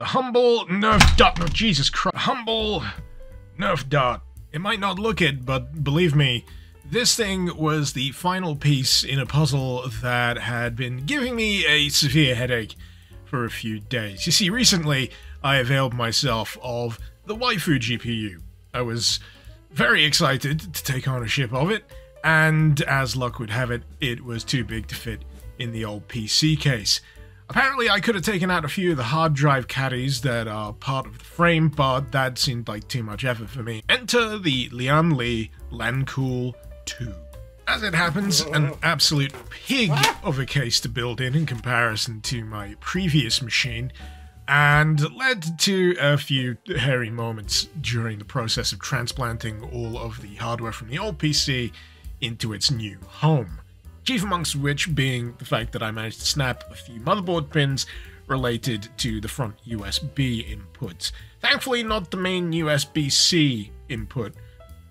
The humble Nerf dot. Oh, Jesus Christ. Humble Nerf dot. It might not look it, but believe me, this thing was the final piece in a puzzle that had been giving me a severe headache for a few days. You see, recently I availed myself of the waifu GPU. I was very excited to take ownership of it, and as luck would have it, it was too big to fit in the old PC case. Apparently, I could have taken out a few of the hard drive caddies that are part of the frame, but that seemed like too much effort for me. Enter the Lian Li Lancool 2. As it happens, an absolute pig of a case to build in in comparison to my previous machine, and led to a few hairy moments during the process of transplanting all of the hardware from the old PC into its new home. Chief amongst which being the fact that I managed to snap a few motherboard pins related to the front USB inputs. Thankfully, not the main USB C input.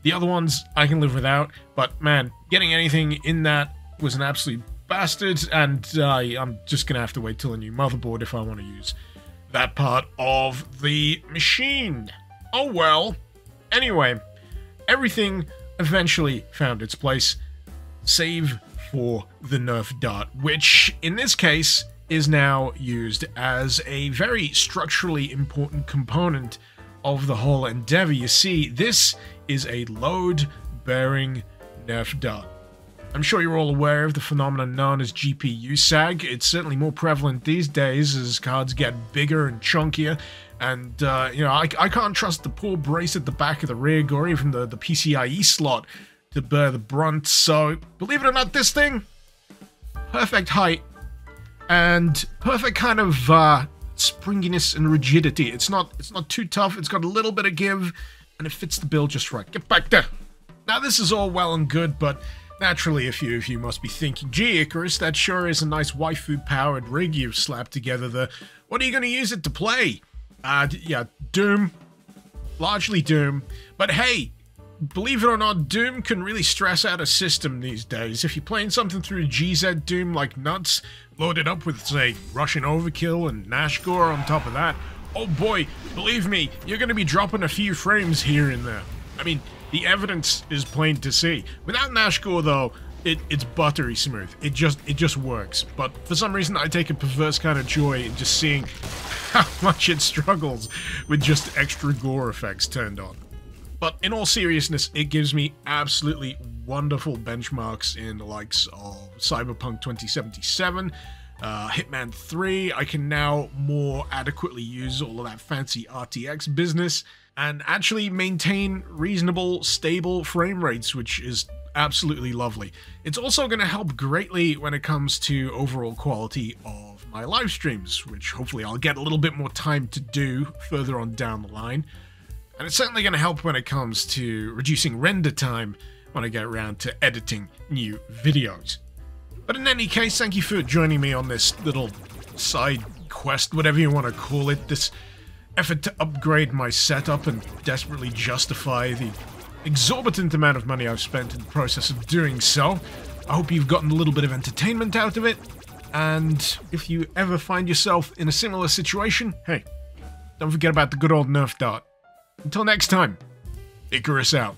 The other ones I can live without, but man, getting anything in that was an absolute bastard, and uh, I'm just gonna have to wait till a new motherboard if I want to use that part of the machine. Oh well. Anyway, everything eventually found its place, save for the Nerf dart, which in this case is now used as a very structurally important component of the whole endeavor. You see, this is a load bearing Nerf dart. I'm sure you're all aware of the phenomenon known as GPU sag. It's certainly more prevalent these days as cards get bigger and chunkier. And, uh, you know, I, I can't trust the poor brace at the back of the rig or even the, the PCIe slot to bear the brunt. So, believe it or not, this thing, perfect height and perfect kind of uh, springiness and rigidity. It's not it's not too tough. It's got a little bit of give, and it fits the bill just right. Get back there. Now this is all well and good, but naturally a few of you must be thinking, gee, Icarus, that sure is a nice waifu-powered rig you've slapped together there. What are you going to use it to play? Uh, yeah, Doom. Largely Doom. But hey, believe it or not, Doom can really stress out a system these days. If you're playing something through GZ Doom like nuts, loaded up with, say, Russian Overkill and Nashgore on top of that, oh boy, believe me, you're going to be dropping a few frames here and there. I mean, the evidence is plain to see. Without Nashgore, though, it, it's buttery smooth. It just it just works. But for some reason, I take a perverse kind of joy in just seeing how much it struggles with just extra gore effects turned on. But in all seriousness, it gives me absolutely wonderful benchmarks in the likes of Cyberpunk 2077, uh, Hitman 3. I can now more adequately use all of that fancy RTX business and actually maintain reasonable, stable frame rates, which is absolutely lovely. It's also going to help greatly when it comes to overall quality of my live streams, which hopefully I'll get a little bit more time to do further on down the line. And it's certainly going to help when it comes to reducing render time when I get around to editing new videos. But in any case, thank you for joining me on this little side quest, whatever you want to call it, this effort to upgrade my setup and desperately justify the exorbitant amount of money I've spent in the process of doing so. I hope you've gotten a little bit of entertainment out of it, and if you ever find yourself in a similar situation, hey, don't forget about the good old Nerf dart. Until next time, Icarus out.